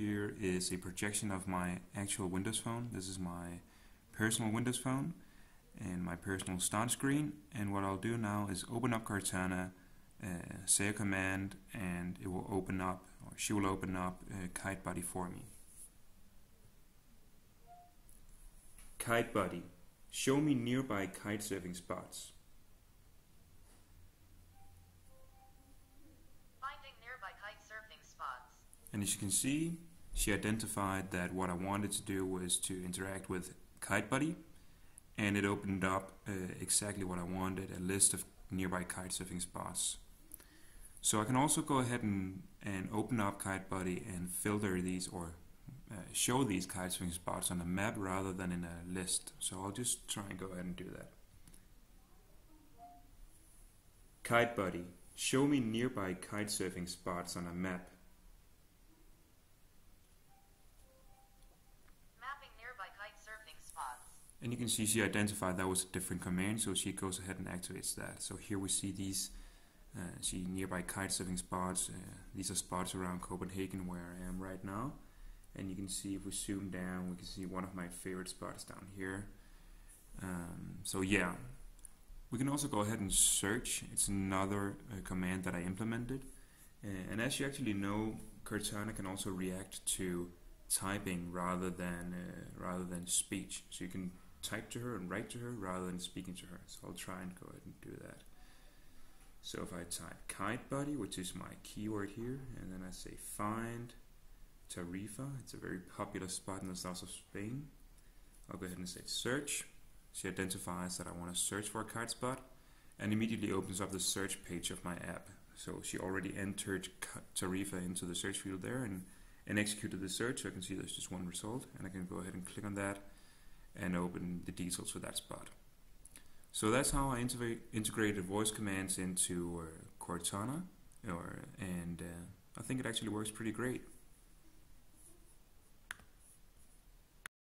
here is a projection of my actual Windows phone. This is my personal Windows phone and my personal start screen. And what I'll do now is open up Cortana, uh, say a command, and it will open up, or she will open up uh, KiteBuddy for me. Show me nearby kite surfing spots. Finding nearby kite surfing spots. And as you can see, she identified that what I wanted to do was to interact with Kite Buddy, and it opened up uh, exactly what I wanted, a list of nearby kite surfing spots. So I can also go ahead and, and open up Kite Buddy and filter these or uh, show these kite surfing spots on a map rather than in a list. So I'll just try and go ahead and do that. Kite Buddy, show me nearby kite surfing spots on a map. Mapping nearby kite surfing spots. And you can see she identified that was a different command, so she goes ahead and activates that. So here we see these, uh, see nearby kite surfing spots. Uh, these are spots around Copenhagen where I am right now. And you can see if we zoom down, we can see one of my favorite spots down here. Um, so yeah, we can also go ahead and search. It's another uh, command that I implemented. Uh, and as you actually know, Cortana can also react to typing rather than uh, rather than speech. So you can type to her and write to her rather than speaking to her. So I'll try and go ahead and do that. So if I type kite buddy, which is my keyword here, and then I say find Tarifa, it's a very popular spot in the south of Spain. I'll go ahead and say search. She identifies that I want to search for a kite spot and immediately opens up the search page of my app. So she already entered Tarifa into the search field there and, and executed the search. So I can see there's just one result and I can go ahead and click on that and open the details for that spot. So that's how I integrated voice commands into uh, Cortana, or, and uh, I think it actually works pretty great.